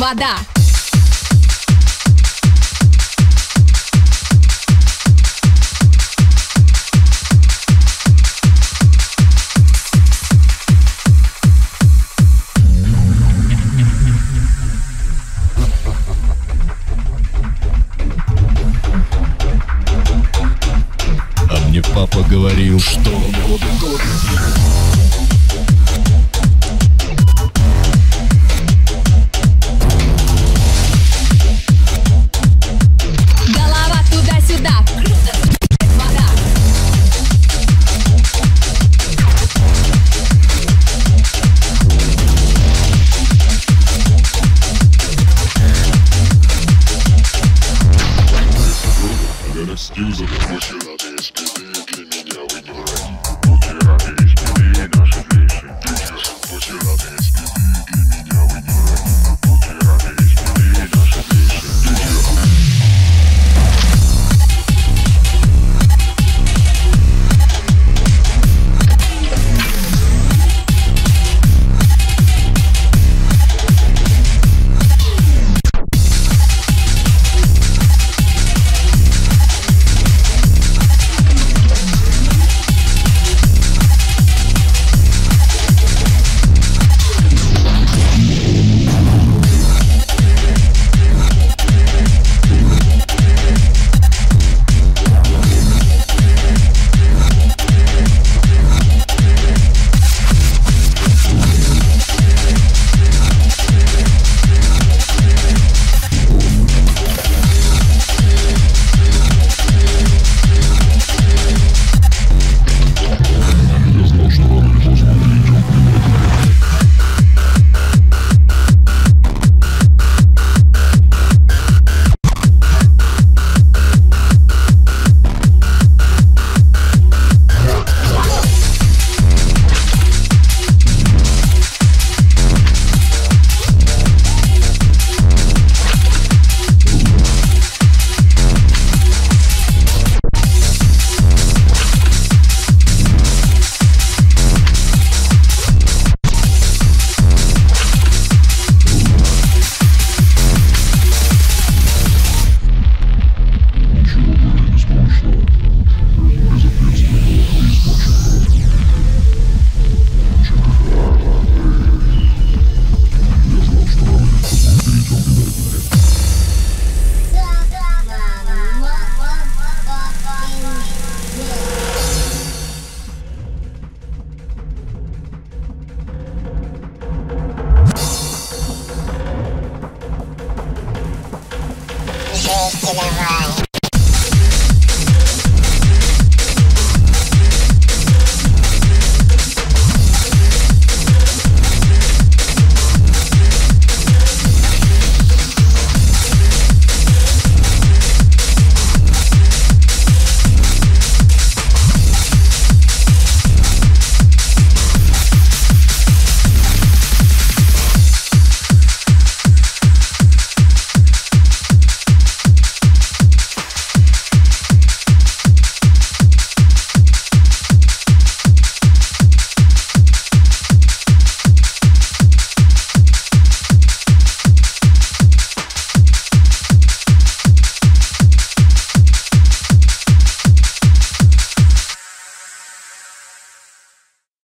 вода. А мне папа говорил, что... music. que ele vai.